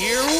Here